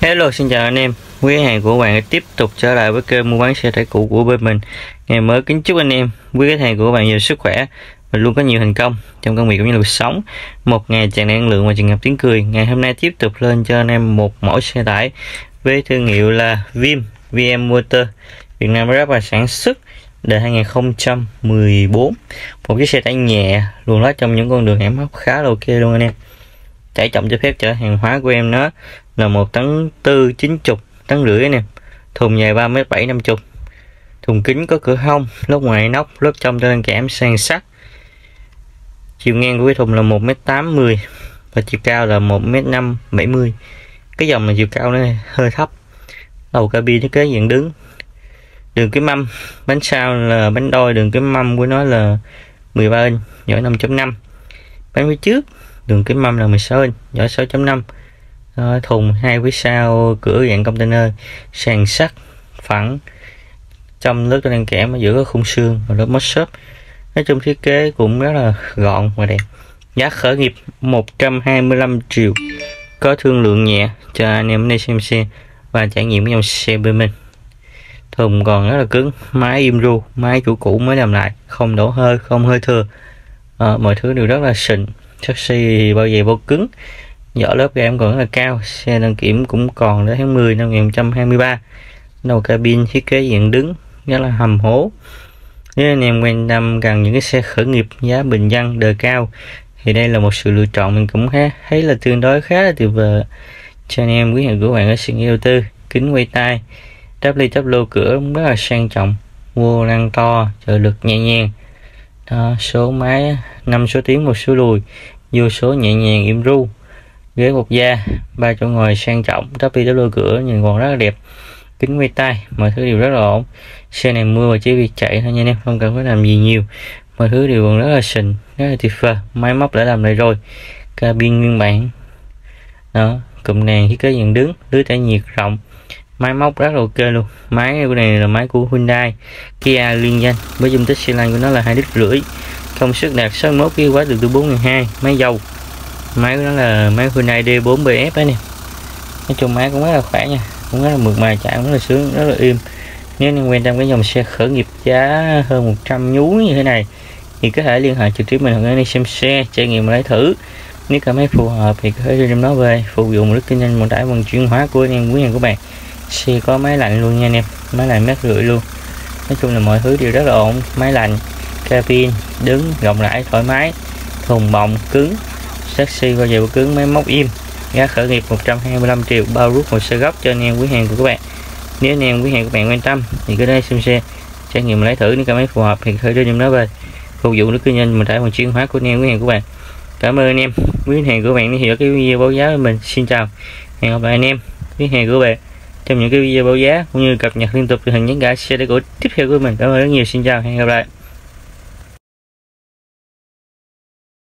Hello, xin chào anh em. Quý hàng của bạn tiếp tục trở lại với kênh mua bán xe tải cũ của bên mình. Ngày mới kính chúc anh em, Quý khách hàng của bạn nhiều sức khỏe Và luôn có nhiều thành công trong công việc cũng như cuộc sống. Một ngày tràn năng lượng và tràn ngập tiếng cười. Ngày hôm nay tiếp tục lên cho anh em một mẫu xe tải Với thương hiệu là Vim VM Motor Việt Nam rất là sản xuất đời 2014 Một chiếc xe tải nhẹ luôn lách trong những con đường hẻm hóc khá là ok luôn anh em tải trọng cho phép chở hàng hóa của em nó là một tấn tư chín chục, tấn rưỡi nè. Thùng dài ba mét bảy năm chục. Thùng kính có cửa hông, lớp ngoài nóc, lớp trong trên kẽm sang sắt. Chiều ngang của cái thùng là một mét tám mươi và chiều cao là một mét năm bảy mươi. Cái dòng là chiều cao nó hơi thấp. Đầu cabin thiết kế dạng đứng. Đường cái mâm, bánh sau là bánh đôi, đường cái mâm của nó là 13 inch, nhỏ 5.5 bánh phía trước đường kính mâm là 16 inch nhỏ 6.5 đó, thùng hai phía sau cửa dạng container sàn sắt phẳng trong lớp đang kẽm ở giữa có khung xương và lớp mốt xốp nói chung thiết kế cũng rất là gọn và đẹp. Giá khởi nghiệp 125 triệu có thương lượng nhẹ cho anh em đi xem xe và trải nghiệm với dòng xe bên mình. Thùng còn rất là cứng máy im ru máy chủ cũ mới làm lại không đổ hơi không hơi thừa à, ờ, mọi thứ đều rất là xịn chassis bao dày bao cứng. Vỏ lớp ga em còn rất là cao, xe đăng kiểm cũng còn đến tháng 10 năm 2023 đầu cabin thiết kế dạng đứng, rất là hầm hố. Nếu anh em quan tâm cần những cái xe khởi nghiệp giá bình dân đời cao, thì đây là một sự lựa chọn mình cũng khá, thấy là tương đối khá là tuyệt vời. Cho anh em, quý hàng của bạn ở sự đầu tư, kính quay tay. W ly cửa rất là sang trọng, vô lăng to, trợ lực nhẹ nhàng đó, số máy năm số tiếng một số lùi vô số nhẹ nhàng im ru. Ghế một da ba chỗ ngồi sang trọng tắp đi đôi cửa nhìn còn rất là đẹp. Kính quay tay mọi thứ đều rất là ổn. Xe này mưa và chỉ việc chạy thôi nha em không cần phải làm gì nhiều. Mọi thứ đều còn rất là xịn rất là tuyệt vời. Máy móc đã làm lại rồi. Cabin nguyên bản. Đó cụm đèn thiết kế dạng đứng lưới tản nhiệt rộng máy móc rất là ok luôn. Máy của này là máy của Hyundai, Kia liên danh. Với dung tích xi lanh của nó là hai lít rưỡi. Công suất đạt 61 kW quá từ 4.2 máy dầu. Máy của nó là máy Hyundai D4BF đấy nè. Nói chung máy cũng rất là khỏe nha, cũng rất là mượt mà chạy cũng rất là sướng, rất là im nếu anh quen trong cái dòng xe khởi nghiệp giá hơn 100 nhú như thế này, thì có thể liên hệ trực tiếp mình hoặc đi xem xe, trải nghiệm lấy thử. Nếu cảm thấy phù hợp thì có thể đem nó về, phục vụ mục đích kinh doanh vận tải vận chuyển hóa của anh em, quý nhà của bạn xe có máy lạnh luôn nha anh em. Máy lạnh mát rưỡi luôn. Nói chung là mọi thứ đều rất là ổn. Máy lạnh, cabin, đứng, rộng rãi, thoải mái, thùng bọng cứng. Sexy và dầu cứng, máy móc im. Giá khởi nghiệp 125 triệu, bao rút hồ sơ gốc cho anh em quý hàng của các bạn. Nếu anh em quý hàng của bạn quan tâm, thì cứ đây xem xe, trải nghiệm lấy thử nếu cảm thấy phù hợp thì khởi đưa em nó về. Phục vụ nước kinh doanh mình trải bằng chuyên hóa của anh em quý hàng của bạn. Cảm ơn anh em. Quý hàng của bạn đã hiểu cái video báo giá của mình. Xin chào. Hẹn gặp lại anh em. Quý hàng của bạn trong những cái video báo giá cũng như cập nhật liên tục tình hình những cả xe để của tiếp theo của mình. Cảm ơn rất nhiều. Xin chào. Hẹn gặp lại.